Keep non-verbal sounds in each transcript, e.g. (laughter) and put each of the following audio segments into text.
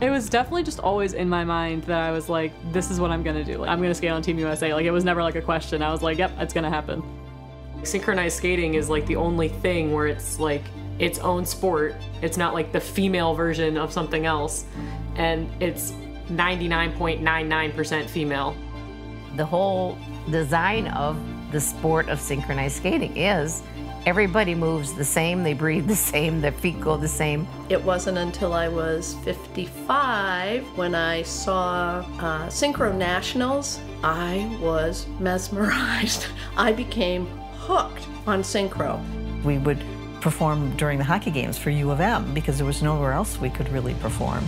It was definitely just always in my mind that I was like, this is what I'm gonna do. Like, I'm gonna skate on Team USA. Like, it was never like a question. I was like, yep, it's gonna happen. Synchronized skating is like the only thing where it's like its own sport. It's not like the female version of something else. And it's 99.99% female. The whole design of the sport of synchronized skating is everybody moves the same, they breathe the same, their feet go the same. It wasn't until I was 55 when I saw uh, Synchro Nationals, I was mesmerized. (laughs) I became hooked on synchro. We would perform during the hockey games for U of M because there was nowhere else we could really perform.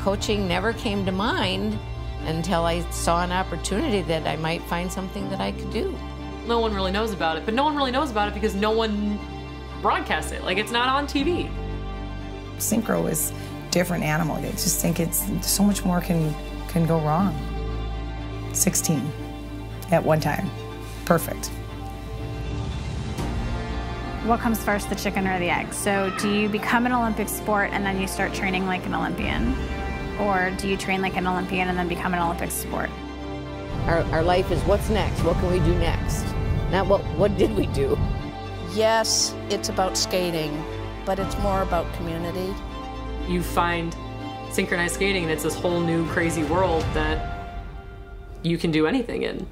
Coaching never came to mind until I saw an opportunity that I might find something that I could do. No one really knows about it, but no one really knows about it because no one broadcasts it. Like it's not on TV. Synchro is different animal. I just think it's so much more can can go wrong. 16 at one time. Perfect. What comes first, the chicken or the egg? So, do you become an Olympic sport and then you start training like an Olympian? Or do you train like an Olympian and then become an Olympic sport? Our, our life is what's next? What can we do next? Not what, what did we do? Yes, it's about skating, but it's more about community. You find synchronized skating and it's this whole new crazy world that you can do anything in.